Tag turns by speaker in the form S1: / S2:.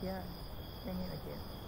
S1: 第二，下面的第二。